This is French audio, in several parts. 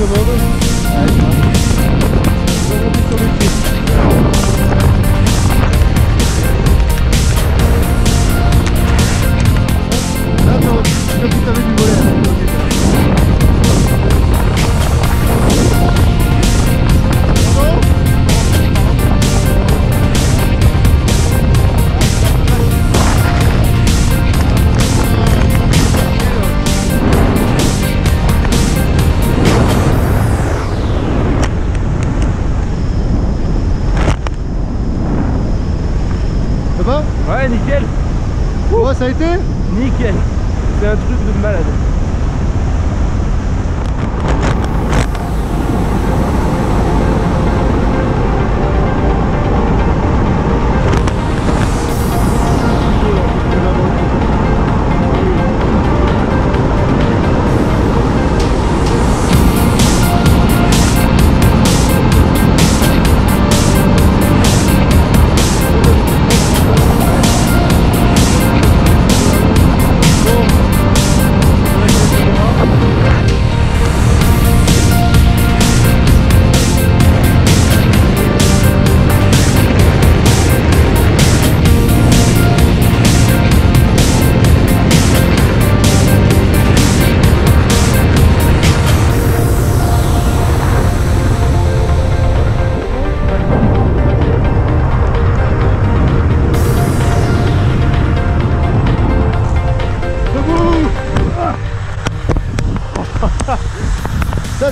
Ouais, Ouais, ça a été Nickel. C'est un truc de malade.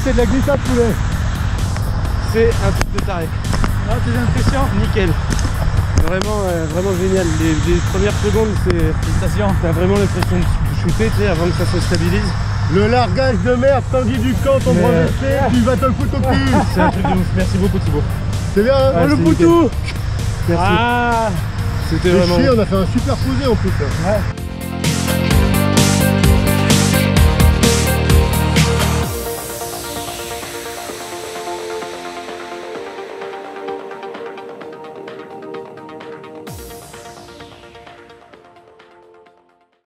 C'est de la glissade poulet. C'est un truc de taré. Ah, tes impressions Nickel. Vraiment, euh, vraiment génial. Les, les premières secondes, c'est. Félicitations. T'as vraiment l'impression de shooter, tu sais, avant que ça se stabilise. Le largage de merde, Tanguy du camp, ton bras tu vas te le foutre au cul. C'est un truc de ouf. Merci beaucoup, Thibaut. C'est bien, hein Ouais, Oh, le poutou Merci. Ah C'était vraiment. chier, on a fait un super posé en plus. Ouais.